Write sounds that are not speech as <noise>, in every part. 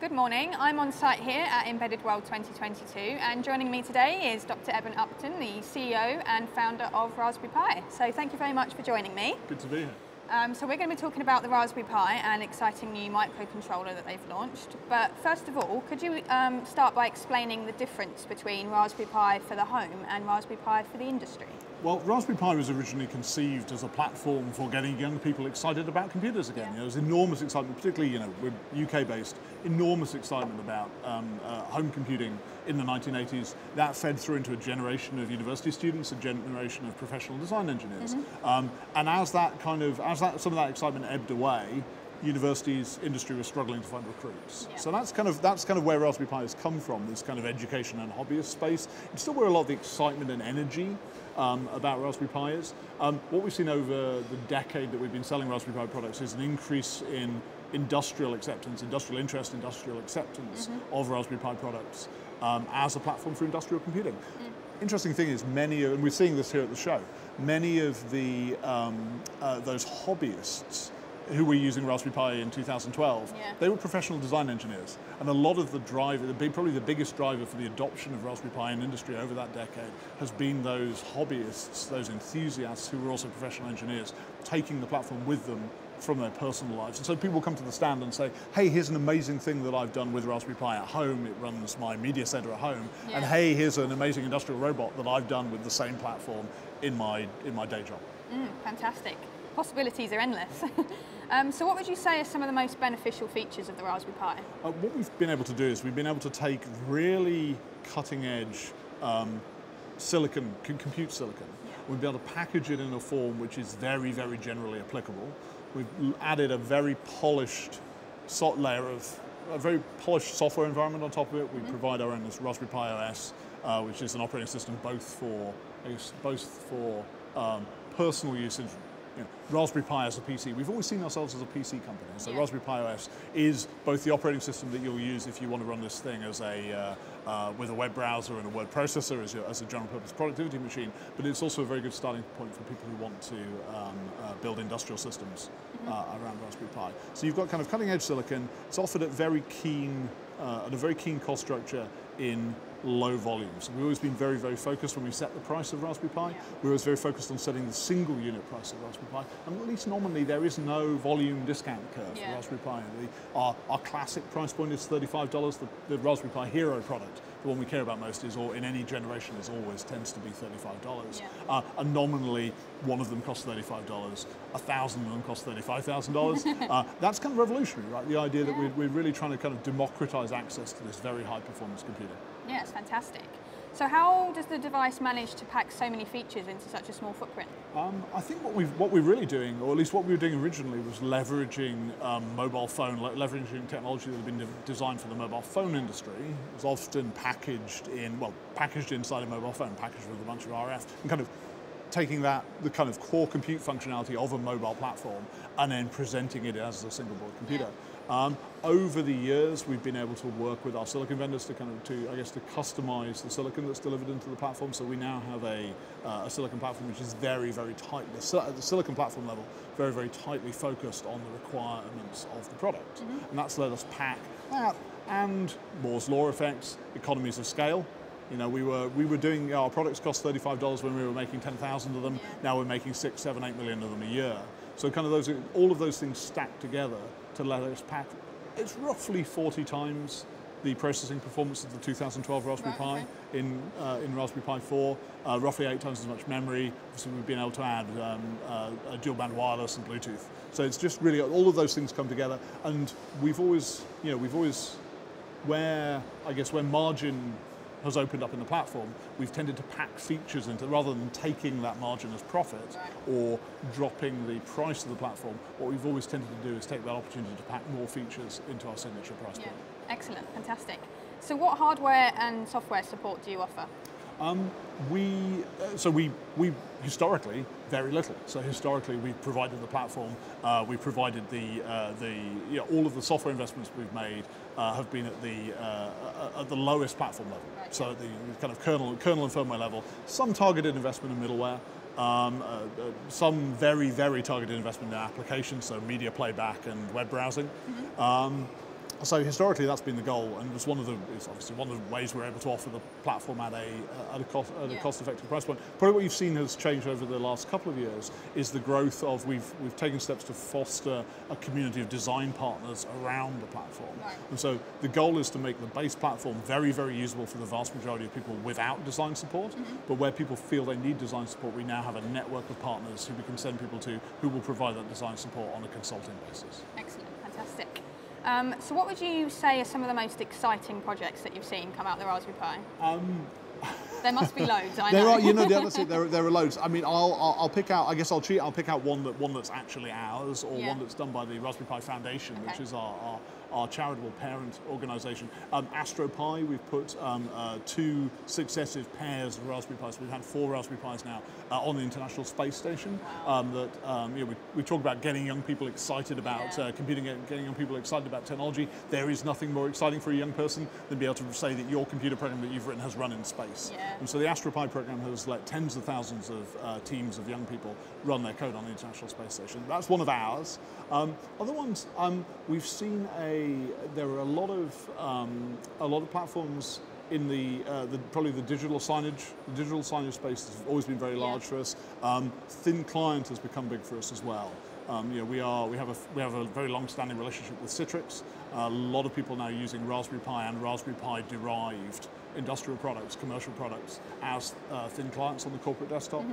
Good morning. I'm on site here at Embedded World 2022 and joining me today is Dr. Eben Upton, the CEO and founder of Raspberry Pi. So thank you very much for joining me. Good to be here. Um, so we're going to be talking about the Raspberry Pi and exciting new microcontroller that they've launched. But first of all, could you um, start by explaining the difference between Raspberry Pi for the home and Raspberry Pi for the industry? Well, Raspberry Pi was originally conceived as a platform for getting young people excited about computers again. Yeah. You know, there's enormous excitement, particularly, you know, we're UK-based, enormous excitement about um, uh, home computing in the 1980s. That fed through into a generation of university students, a generation of professional design engineers. Mm -hmm. um, and as that kind of, as that, some of that excitement ebbed away, universities, industry were struggling to find recruits. Yeah. So that's kind of that's kind of where Raspberry Pi has come from, this kind of education and hobbyist space. It's still where a lot of the excitement and energy um, about Raspberry Pi is. Um, what we've seen over the decade that we've been selling Raspberry Pi products is an increase in industrial acceptance, industrial interest, industrial acceptance mm -hmm. of Raspberry Pi products um, as a platform for industrial computing. Mm. Interesting thing is many, and we're seeing this here at the show, many of the um, uh, those hobbyists who were using Raspberry Pi in 2012, yeah. they were professional design engineers. And a lot of the driver, the big, probably the biggest driver for the adoption of Raspberry Pi in industry over that decade has been those hobbyists, those enthusiasts who were also professional engineers, taking the platform with them from their personal lives. And so people come to the stand and say, hey, here's an amazing thing that I've done with Raspberry Pi at home. It runs my media center at home. Yeah. And hey, here's an amazing industrial robot that I've done with the same platform in my, in my day job. Mm, fantastic. Possibilities are endless. <laughs> Um, so what would you say are some of the most beneficial features of the Raspberry Pi? Uh, what we've been able to do is we've been able to take really cutting edge um, silicon, compute silicon. Yeah. We've been able to package it in a form which is very, very generally applicable. We've added a very polished sort layer of a very polished software environment on top of it. We mm -hmm. provide our own Raspberry Pi OS, uh, which is an operating system both for both for um, personal usage you know, Raspberry Pi as a PC. We've always seen ourselves as a PC company, so yeah. Raspberry Pi OS is both the operating system that you'll use if you want to run this thing as a uh, uh, with a web browser and a word processor as, your, as, a general purpose productivity machine, but it's also a very good starting point for people who want to um, uh, build industrial systems mm -hmm. around Raspberry Pi. So you've got kind of cutting edge silicon. It's offered at very keen uh, at a very keen cost structure in low volumes. We've always been very, very focused when we set the price of Raspberry Pi. We're always very focused on setting the single unit price of Raspberry Pi. And at least nominally, there is no volume discount curve yeah. for Raspberry Pi. The, our, our classic price point is $35. The, the Raspberry Pi Hero product, the one we care about most, is or in any generation is always tends to be $35. Yeah. Uh, and nominally, one of them costs $35. A thousand of them cost $35,000. <laughs> uh, that's kind of revolutionary, right? The idea that we're, we're really trying to kind of democratize access to this very high performance computer. Yeah, it's fantastic. So how does the device manage to pack so many features into such a small footprint? Um, I think what, we what we're really doing, or at least what we were doing originally, was leveraging um, mobile phone, leveraging technology that had been de designed for the mobile phone industry. It was often packaged in, well, packaged inside a mobile phone, packaged with a bunch of RF, and kind of taking that, the kind of core compute functionality of a mobile platform, and then presenting it as a single board computer. Yeah. Um, over the years, we've been able to work with our silicon vendors to kind of, to, I guess, to customize the silicon that's delivered into the platform. So we now have a, uh, a silicon platform which is very, very tightly, at the silicon platform level, very, very tightly focused on the requirements of the product. Mm -hmm. And that's let us pack that and Moore's law effects, economies of scale. You know, we were we were doing our products cost thirty five dollars when we were making ten thousand of them. Now we're making six, seven, eight million of them a year. So kind of those all of those things stacked together to let us pack. It's roughly 40 times the processing performance of the 2012 Raspberry right, Pi in, uh, in Raspberry Pi 4, uh, roughly eight times as much memory. Obviously, we've been able to add um, uh, dual band wireless and Bluetooth. So it's just really all of those things come together, and we've always, you know, we've always where I guess where margin has opened up in the platform, we've tended to pack features into, rather than taking that margin as profit or dropping the price of the platform, what we've always tended to do is take that opportunity to pack more features into our signature price yeah. point. Excellent, fantastic. So what hardware and software support do you offer? Um, we, uh, so we, we historically, very little. So historically we've provided the platform, uh, we provided the, uh, the you know, all of the software investments we've made uh, have been at the, uh, at the lowest platform level. So at the kind of kernel, kernel and firmware level, some targeted investment in middleware, um, uh, some very, very targeted investment in applications, so media playback and web browsing. Mm -hmm. um, so historically, that's been the goal, and it's one of the it's obviously one of the ways we're able to offer the platform at a at a cost at a Yeah. cost-effective price point. Probably what you've seen has changed over the last couple of years is the growth of we've we've taken steps to foster a community of design partners around the platform, Right. and so the goal is to make the base platform very very usable for the vast majority of people without design support. Mm-hmm. But where people feel they need design support, we now have a network of partners who we can send people to who will provide that design support on a consulting basis. Excellent. Um, so what would you say are some of the most exciting projects that you've seen come out of the Raspberry Pi? Um, there must be loads, I <laughs> There know. are, you know, the other thing, <laughs> there, there are loads. I mean, I'll, I'll, I'll pick out. I guess I'll cheat. I'll pick out one that one that's actually ours, or Yeah. one that's done by the Raspberry Pi Foundation, which is our, our, our charitable parent organisation. Um, AstroPi, we've put um, uh, two successive pairs of Raspberry Pis. We've had four Raspberry Pis now uh, on the International Space Station. Um, that um, you know, we, we talk about getting young people excited about Yeah. uh, computing, getting young people excited about technology. There is nothing more exciting for a young person than be able to say that your computer program that you've written has run in space. Yeah. And so the AstroPi program has let tens of thousands of uh, teams of young people run their code on the International Space Station. That's one of ours. Um, other ones, um, we've seen a. There are a lot of um, a lot of platforms in the, uh, the probably the digital signage. The digital signage space has always been very Yeah. large for us. Um, thin client has become big for us as well. Um, you know, we are we have a we have a very long-standing relationship with Citrix. a lot of people now using Raspberry Pi and Raspberry Pi derived industrial products, commercial products as uh, thin clients on the corporate desktop.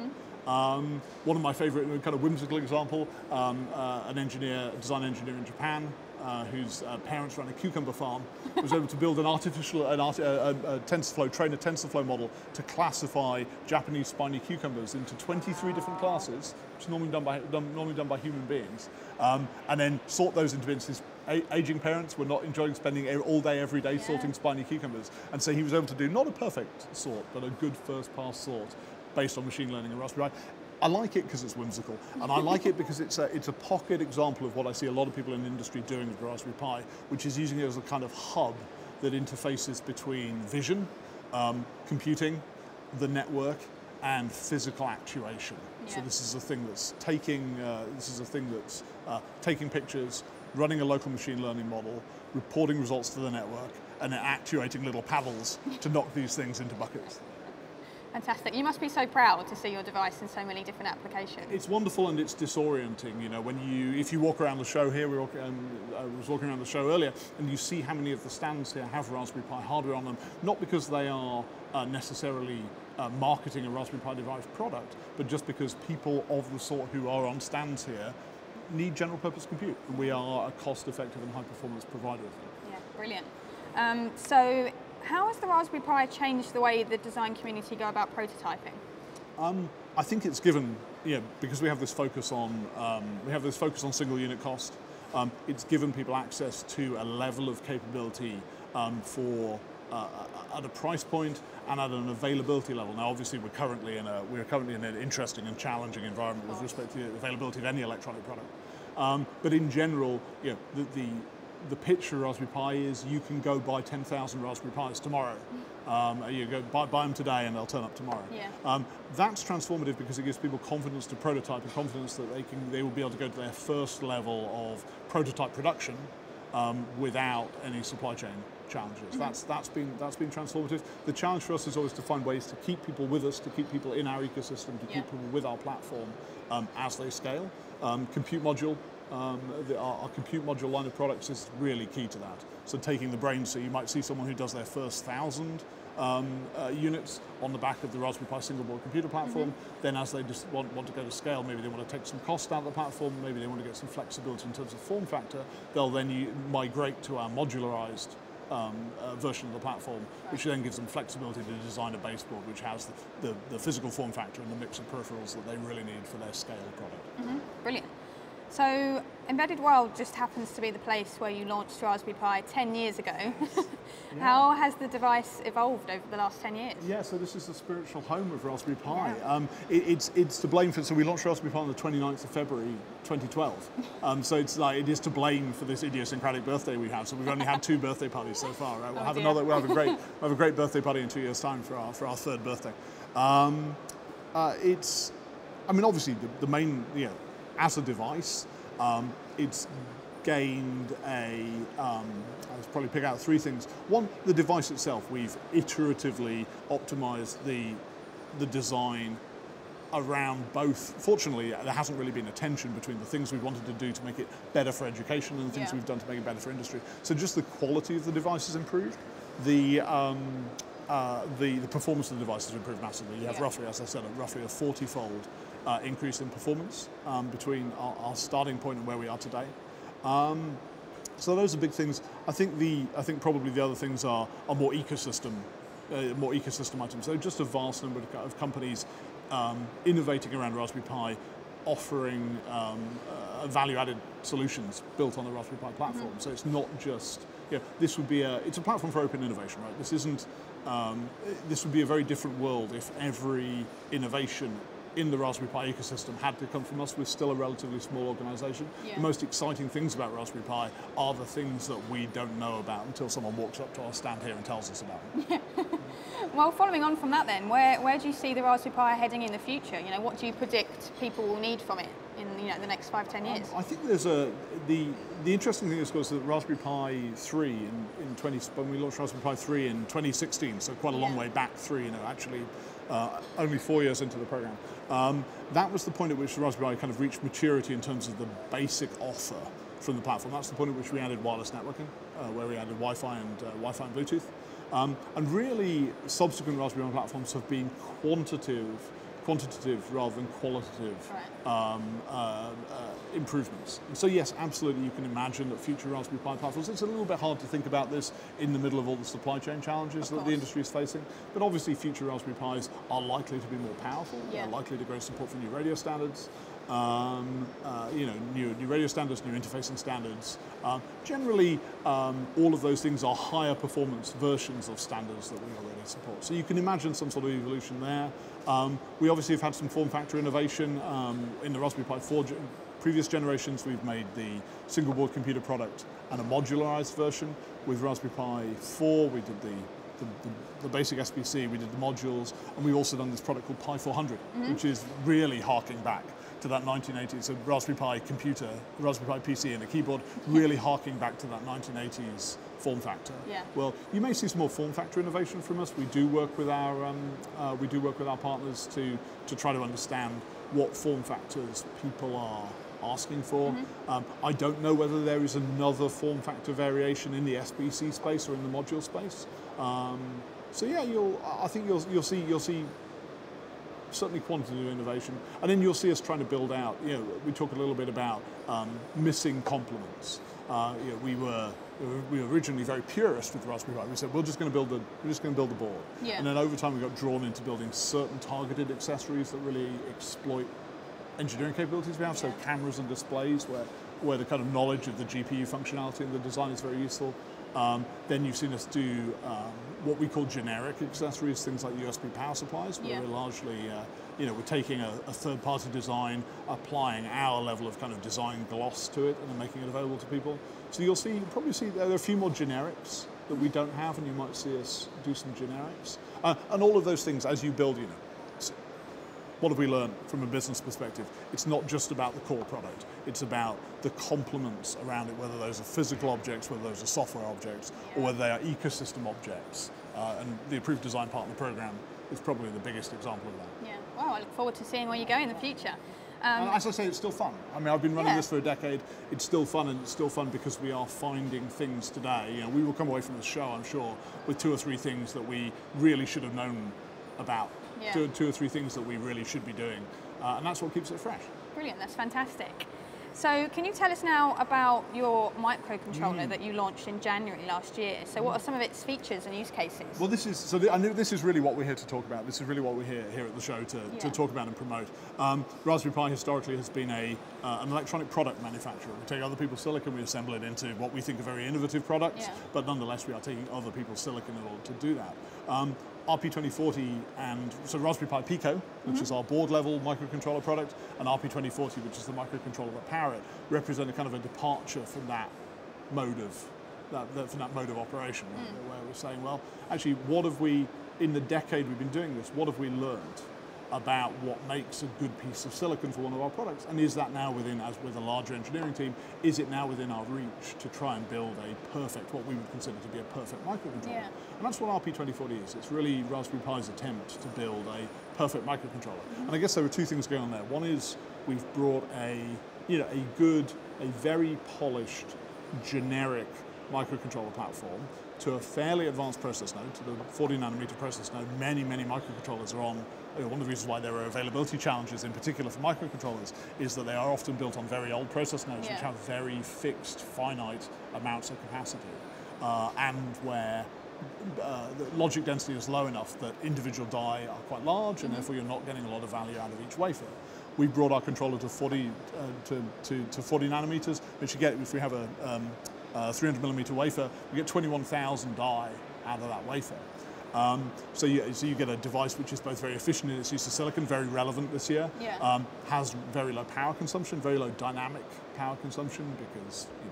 Um, one of my favorite kind of whimsical example, um, uh, an engineer, a design engineer in Japan, uh, whose uh, parents ran a cucumber farm, was able to build an artificial, an art, a, a, TensorFlow, train a TensorFlow model to classify Japanese spiny cucumbers into 23 different classes, which is normally done by, done, normally done by human beings, um, and then sort those into bins. His aging parents were not enjoying spending all day, every day sorting spiny cucumbers, and so he was able to do not a perfect sort, but a good first pass sort based on machine learning and Raspberry Pi. I like it because it's whimsical, and I like it because it's a, it's a pocket example of what I see a lot of people in the industry doing with Raspberry Pi, which is using it as a kind of hub that interfaces between vision, um, computing, the network, and physical actuation. So this is a thing that's taking uh, this is a thing that's uh, taking pictures, running a local machine learning model, reporting results to the network, and then actuating little paddles to knock these things into buckets. Fantastic. You must be so proud to see your device in so many different applications. It's wonderful and it's disorienting. You know, when you if you walk around the show here, we walk, um, I was walking around the show earlier, and you see how many of the stands here have Raspberry Pi hardware on them. Not because they are uh, necessarily uh, marketing a Raspberry Pi device product, but just because people of the sort who are on stands here need general purpose compute, and we are a cost-effective and high-performance provider of them. Yeah, brilliant. Um, so, how has the Raspberry Pi changed the way the design community go about prototyping? Um, I think it's given, yeah, because we have this focus on um, we have this focus on single unit cost. Um, it's given people access to a level of capability um, for uh, at a price point and at an availability level. Now, obviously, we're currently in a we're currently in an interesting and challenging environment with respect to the availability of any electronic product. Um, but in general, you know, the, the the picture for Raspberry Pi is you can go buy 10,000 Raspberry Pis tomorrow. Um, you go buy, buy them today and they'll turn up tomorrow. Yeah. Um, that's transformative because it gives people confidence to prototype and confidence that they can they will be able to go to their first level of prototype production um, without any supply chain challenges. That's that's been that's been transformative. The challenge for us is always to find ways to keep people with us, to keep people in our ecosystem, to Yeah. keep people with our platform um, as they scale. Um, compute module. Um, the, our, our compute module line of products is really key to that. So taking the brain, so you might see someone who does their first thousand um, uh, units on the back of the Raspberry Pi single board computer platform. Then, as they just want, want to go to scale, maybe they want to take some cost out of the platform, maybe they want to get some flexibility in terms of form factor, they'll then u- migrate to our modularized um, uh, version of the platform, which then gives them flexibility to design a baseboard which has the, the, the physical form factor and the mix of peripherals that they really need for their scale product. Brilliant. So, Embedded World just happens to be the place where you launched Raspberry Pi 10 years ago. <laughs> How has the device evolved over the last 10 years? Yeah, so this is the spiritual home of Raspberry Pi. Yeah. Um, it, it's, it's to blame for, so we launched Raspberry Pi on the 29th of February 2012. <laughs> Um, so it's like, it is to blame for this idiosyncratic birthday we have. So we've only had two <laughs> birthday parties so far, right? We'll Oh have dear. another, we'll have a great, we'll have a great birthday party in two years' time for our, for our third birthday. Um, uh, it's, I mean, obviously the, the main, you know, as a device, um, it's gained a, um, I'll probably pick out three things. One, the device itself. We've iteratively optimized the, the design around both. Fortunately, there hasn't really been a tension between the things we've wanted to do to make it better for education and the things Yeah. we've done to make it better for industry. So just the quality of the device has improved. The, um, uh, the, the performance of the device has improved massively. You have Yeah. roughly, as I said, a, roughly a 40-fold uh, increase in performance um, between our, our starting point and where we are today. Um, so those are big things. I think the I think probably the other things are are more ecosystem, uh, more ecosystem items. So just a vast number of, of companies um, innovating around Raspberry Pi, offering um, uh, value-added solutions built on the Raspberry Pi platform. So it's not just you know, this would be a it's a platform for open innovation, right? This isn't um, this would be a very different world if every innovation in the Raspberry Pi ecosystem had to come from us. We're still a relatively small organization. Yeah. The most exciting things about Raspberry Pi are the things that we don't know about until someone walks up to our stand here and tells us about them. <laughs> Well, following on from that, then, where, where do you see the Raspberry Pi heading in the future? You know, what do you predict people will need from it in you know the next five, ten years? Um, I think there's a the the interesting thing is, of course, that Raspberry Pi 3 in, in 20 when we launched Raspberry Pi 3 in 2016, so quite a long way back. Three, you know, actually uh, only four years into the program. Um, that was the point at which the Raspberry Pi kind of reached maturity in terms of the basic offer from the platform. That's the point at which we added wireless networking, uh, where we added Wi-Fi and uh, Wi-Fi and Bluetooth. Um, and really, subsequent Raspberry Pi platforms have been quantitative, quantitative rather than qualitative um, uh, uh, improvements. And so yes, absolutely, you can imagine that future Raspberry Pi platforms. It's a little bit hard to think about this in the middle of all the supply chain challenges that the industry is facing. But obviously, future Raspberry Pis are likely to be more powerful. Yeah. They're likely to grow support for new radio standards. Um, uh, you know, new, new radio standards, new interfacing standards. Um, generally, um, all of those things are higher performance versions of standards that we already support. So you can imagine some sort of evolution there. Um, we obviously have had some form factor innovation um, in the Raspberry Pi 4 gen- previous generations. We've made the single board computer product and a modularized version. With Raspberry Pi 4, we did the the, the, the basic SBC, we did the modules, and we've also done this product called Pi 400, which is really harking back to that 1980s. So Raspberry Pi computer, Raspberry Pi PC, and a keyboard, really harking back to that 1980s form factor. Yeah. Well, you may see some more form factor innovation from us. We do work with our um, uh, we do work with our partners to to try to understand what form factors people are asking for. Um, I don't know whether there is another form factor variation in the SBC space or in the module space. Um, so yeah, you'll I think you'll you'll see you'll see certainly quantitative innovation, and then you'll see us trying to build out. You know, we talk a little bit about um, missing complements. Uh, you know, we were we were originally very purist with Raspberry Pi. We said we're just going to build the we're just going to build the board, Yeah. and then over time we got drawn into building certain targeted accessories that really exploit engineering capabilities we have. So cameras and displays, where where the kind of knowledge of the GPU functionality and the design is very useful. Um, then you've seen us do um, what we call generic accessories, things like USB power supplies, where Yeah. we're largely, uh, you know, we're taking a, a third-party design, applying our level of kind of design gloss to it, and then making it available to people. So you'll see, you'll probably see there are a few more generics that we don't have, and you might see us do some generics. Uh, and all of those things, as you build, you know, what have we learned from a business perspective? It's not just about the core product. It's about the complements around it, whether those are physical objects, whether those are software objects, or whether they are ecosystem objects. Uh, and the Approved Design Partner Program is probably the biggest example of that. Yeah. wow, I look forward to seeing where you go in the future. Um, as I say, it's still fun. I mean, I've been running Yeah. this for a decade. It's still fun, and it's still fun because we are finding things today. You know, we will come away from this show, I'm sure, with two or three things that we really should have known about. Yeah. Two, two or three things that we really should be doing, uh, and that's what keeps it fresh. Brilliant, that's fantastic. So, can you tell us now about your microcontroller Mm. that you launched in January last year? So, what are some of its features and use cases? Well, this is so. The, I knew this is really what we're here to talk about. This is really what we're here here at the show to, Yeah. to talk about and promote. Um, Raspberry Pi historically has been a uh, an electronic product manufacturer. We take other people's silicon, we assemble it into what we think are very innovative products, Yeah. but nonetheless we are taking other people's silicon in order to do that. Um, RP2040 and so Raspberry Pi Pico, which is mm-hmm. our board level microcontroller product, and RP2040, which is the microcontroller that power it, represent a kind of a departure from that mode of that, that, from that mode of operation, where, where we're saying, well, actually, what have we in the decade we've been doing this? What have we learned? About what makes a good piece of silicon for one of our products, and is that now within, as with a larger engineering team, is it now within our reach to try and build a perfect, what we would consider to be a perfect microcontroller? Yeah. And that's what RP2040 is. It's really Raspberry Pi's attempt to build a perfect microcontroller. Mm-hmm. And I guess there are two things going on there. One is we've brought a, you know, a good, a very polished, generic microcontroller platform to a fairly advanced process node, to the 40 nanometer process node. Many, many microcontrollers are on. One of the reasons why there are availability challenges, in particular for microcontrollers, is that they are often built on very old process nodes, which have very fixed, finite amounts of capacity, uh, and where uh, the logic density is low enough that individual die are quite large, and therefore you're not getting a lot of value out of each wafer. We brought our controller to 40 uh, to, to, to 40 nanometers, which you get if we have a um, uh, 300 millimeter wafer, we get 21,000 die out of that wafer. Um, so, you, so you get a device which is both very efficient in its use of silicon, very relevant this year, Yeah. um, has very low power consumption, very low dynamic power consumption because you know,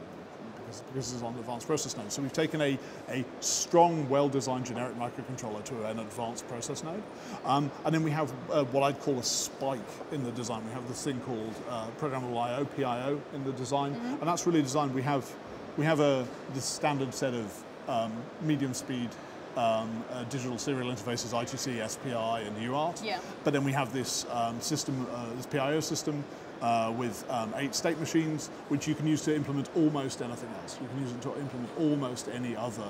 because, because it's on the advanced process node. So we've taken a, a strong, well-designed generic microcontroller to an advanced process node. Um, and then we have uh, what I'd call a spike in the design. We have this thing called uh, programmable I/O, PIO, in the design, and that's really designed. We have we have a the standard set of um, medium speed. Um, uh, digital serial interfaces, I2C, SPI, and UART. Yeah. But then we have this um, system, uh, this PIO system, uh, with um, eight state machines, which you can use to implement almost anything else. You can use it to implement almost any other.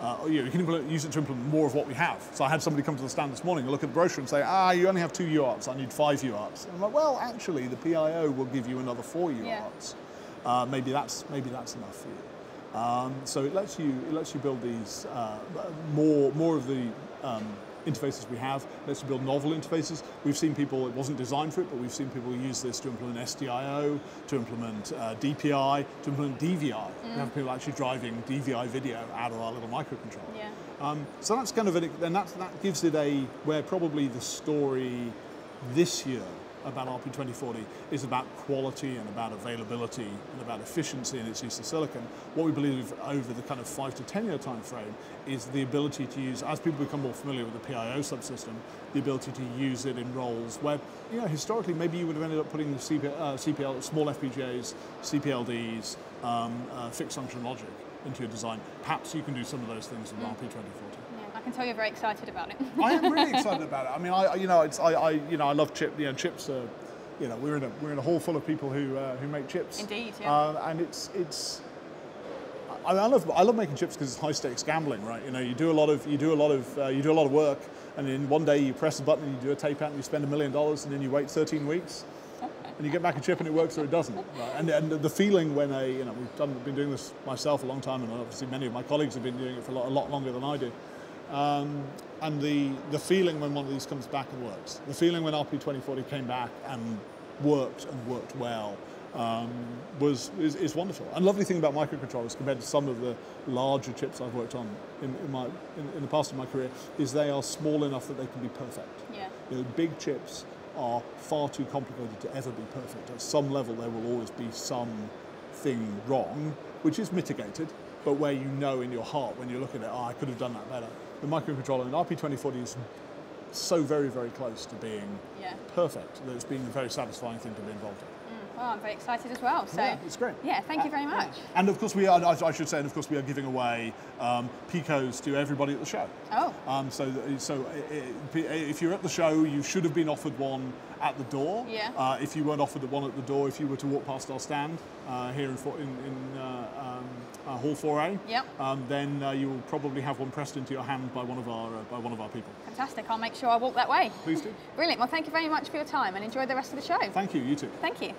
Uh, you, know, you can use it to implement more of what we have. So I had somebody come to the stand this morning and look at the brochure and say, ah, you only have two UARTs, I need five UARTs. And I'm like, well, actually, the PIO will give you another four Yeah. Uh, maybe that's maybe that's enough for you. Um, so it lets you it lets you build these uh, more more of the um, interfaces we have. It lets you build novel interfaces. We've seen people. It wasn't designed for it, but we've seen people use this to implement SDIO, to implement uh, DPI, to implement DVI. We have people actually driving DVI video out of our little microcontroller. Yeah. Um, so that's kind of an, and that, that gives it a, where probably the story this year about RP 2040 is about quality and about availability and about efficiency in its use of silicon. What we believe over the kind of five to 10 year time frame is the ability to use, as people become more familiar with the PIO subsystem, the ability to use it in roles where, you know, historically maybe you would have ended up putting the CP, uh, CPL, small FPGAs, CPLDs, um, uh, fixed function logic into your design. Perhaps you can do some of those things with RP 2040. Can tell you're very excited about it. I am really <laughs> excited about it. I mean, I you know, it's I, I you know, I love chip. You know, chips are, you know, we're in a we're in a hall full of people who uh, who make chips. Indeed, yeah. Uh, and it's it's. I, I love I love making chips because it's high stakes gambling, right? You know, you do a lot of you do a lot of uh, you do a lot of work, and then one day you press a button and you do a tape out and you spend a million dollars, and then you wait 13 weeks. And you get back a chip and it works or it doesn't. Right? And, and the feeling when a, you know, we've done, been doing this myself a long time, and obviously many of my colleagues have been doing it for a lot, a lot longer than I do. Um, and the, the feeling when one of these comes back and works, the feeling when RP2040 came back and worked and worked well um, was is, is wonderful. And lovely thing about microcontrollers compared to some of the larger chips I've worked on in, in my in, in the past of my career is they are small enough that they can be perfect. yeah. You know, big chips are far too complicated to ever be perfect. At some level, there will always be something wrong, which is mitigated, but where you know in your heart when you look at it, oh, I could have done that better. The microcontroller in RP2040 is so very, very close to being Yeah. perfect that it's been a very satisfying thing to be involved in. Well, I'm very excited as well. So Yeah, it's great. Yeah, thank you very much. And of course, we are, I should say, and of course, we are giving away um, Picos to everybody at the show. Oh. Um, so, so if you're at the show, you should have been offered one at the door. Yeah. Uh, if you weren't offered the one at the door, if you were to walk past our stand uh, here in, in, in uh, um, uh, Hall 4A, Yep. um, then uh, you will probably have one pressed into your hand by one of our uh, by one of our people. Fantastic. I'll make sure I walk that way. Please do. <laughs> Brilliant. Well, thank you very much for your time and enjoy the rest of the show. Thank you. You too. Thank you.